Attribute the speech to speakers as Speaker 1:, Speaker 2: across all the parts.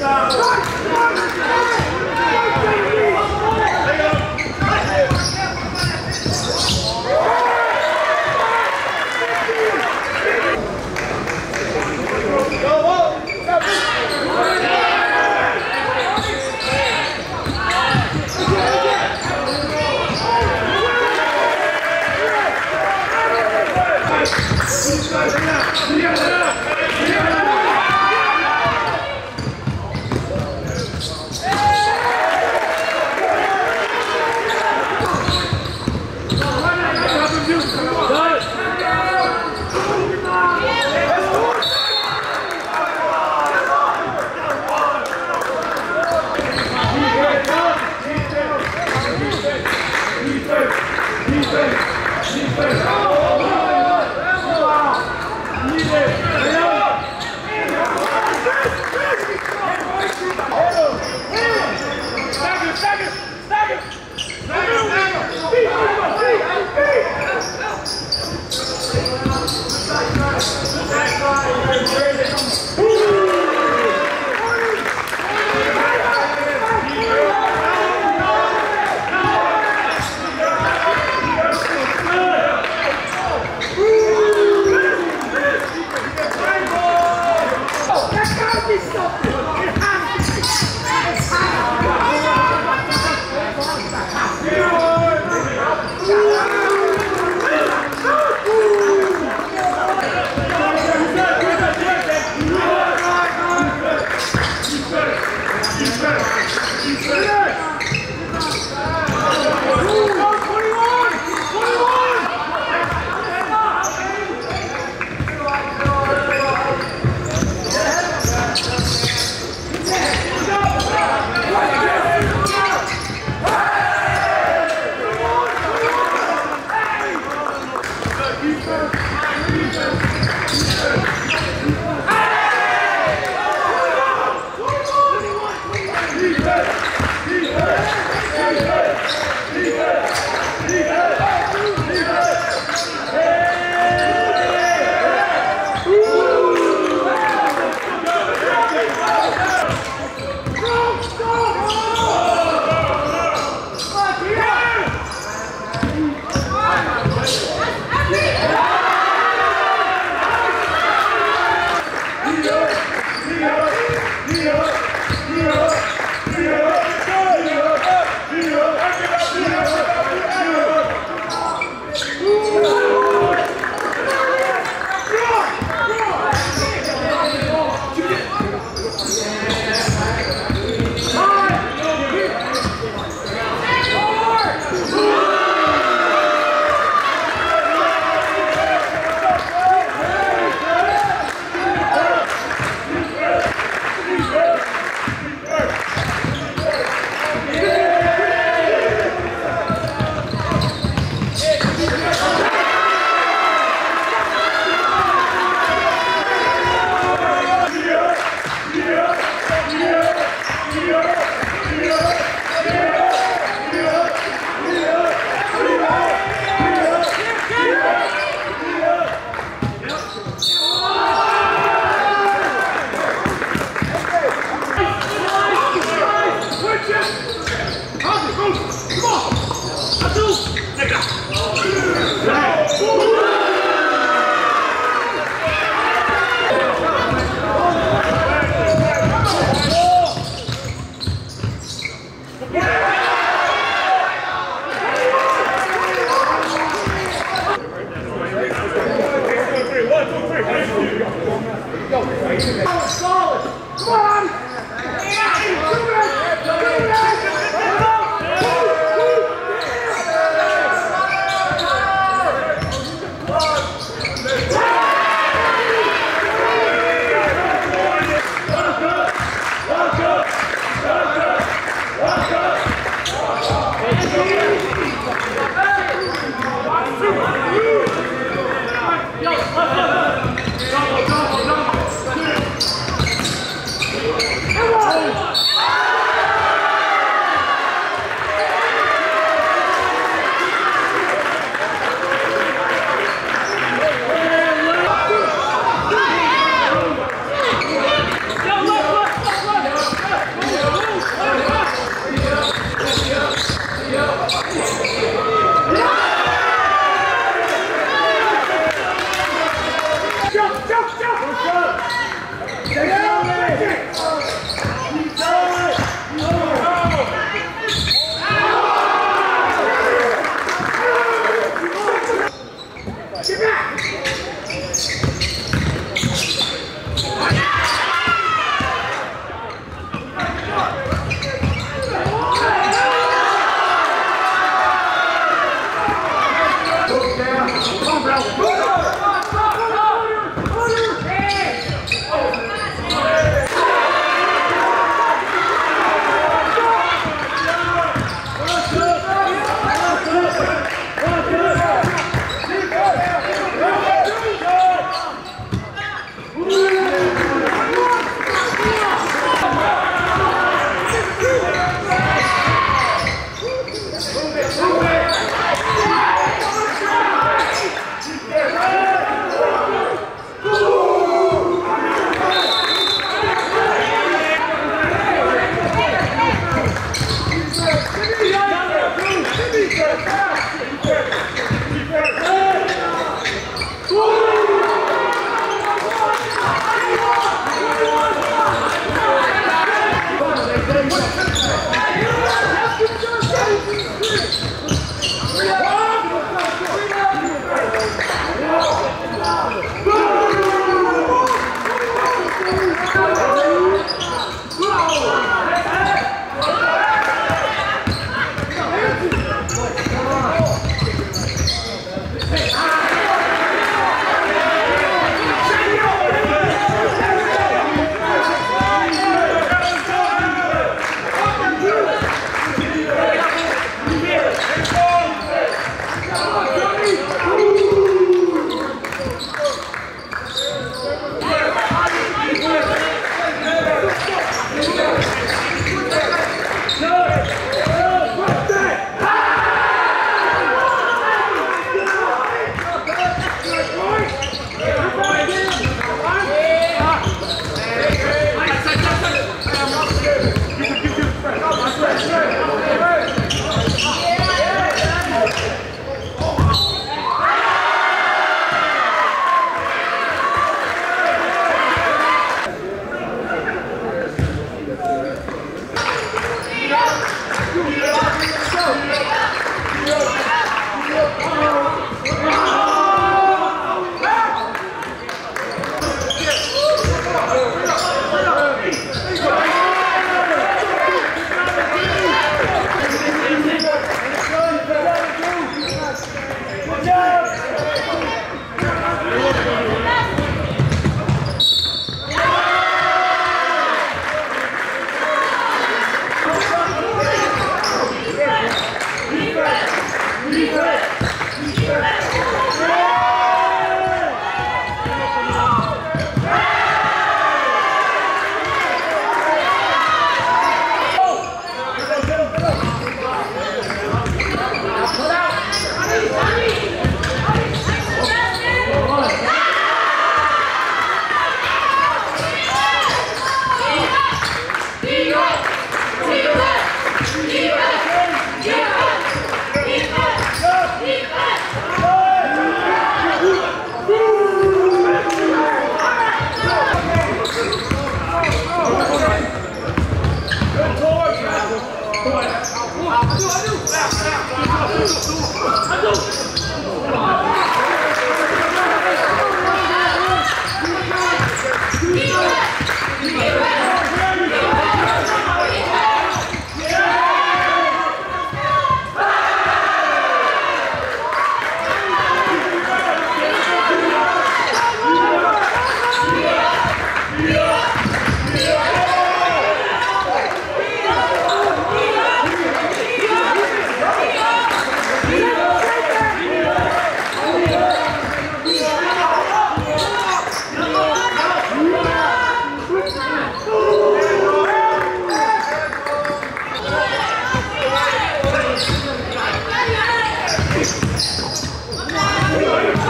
Speaker 1: time. Defesa! Defesa! Yeah.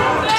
Speaker 1: Thank